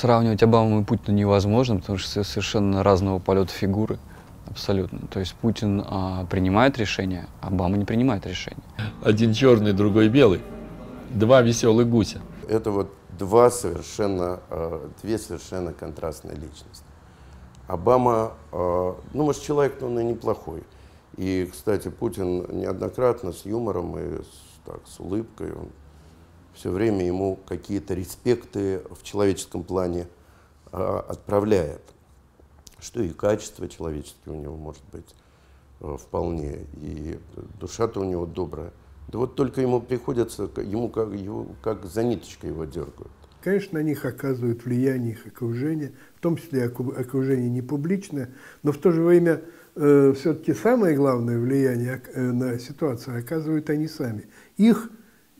Сравнивать Обаму и Путина невозможно, потому что совершенно разного полета фигуры. Абсолютно. То есть Путин а, принимает решения, Обама не принимает решения. Один черный, другой белый. Два веселых гуся. Это вот два совершенно, э, две совершенно контрастные личности. Обама, э, ну, может, человек, но он и неплохой. И, кстати, Путин неоднократно с юмором и с, так, с улыбкой, он все время ему какие-то респекты в человеческом плане э, отправляет. Что и качество человеческое у него может быть э, вполне, и душа-то у него добрая. Да вот только ему приходится, ему как, его, как за ниточкой его дергают. Конечно, на них оказывают влияние их окружение, в том числе окружение не публичное, но в то же время э, все-таки самое главное влияние э, на ситуацию оказывают они сами. Их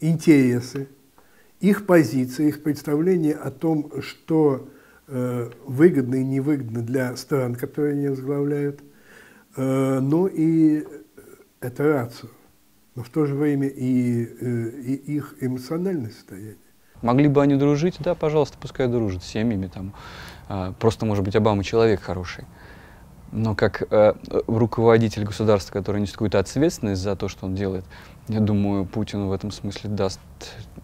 интересы, их позиции, их представление о том, что э, выгодно и невыгодно для стран, которые они возглавляют, э, но и это рацию, но в то же время и, э, и их эмоциональное состояние. Могли бы они дружить? Да, пожалуйста, пускай дружат с семьями. Там. А, просто, может быть, Обама человек хороший. Но как э, руководитель государства, который несет какую-то ответственность за то, что он делает, я думаю, Путин в этом смысле даст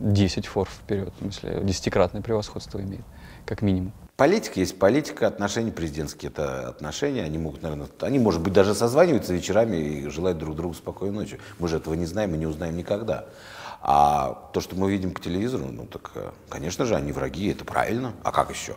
10 фор вперед. В смысле, десятикратное превосходство имеет, как минимум. Политика есть политика, отношения президентские это отношения. Они могут, наверное, они, может быть, даже созваниваются вечерами и желают друг другу спокойной ночи. Мы же этого не знаем и не узнаем никогда. А то, что мы видим по телевизору, ну так, конечно же, они враги, это правильно. А как еще?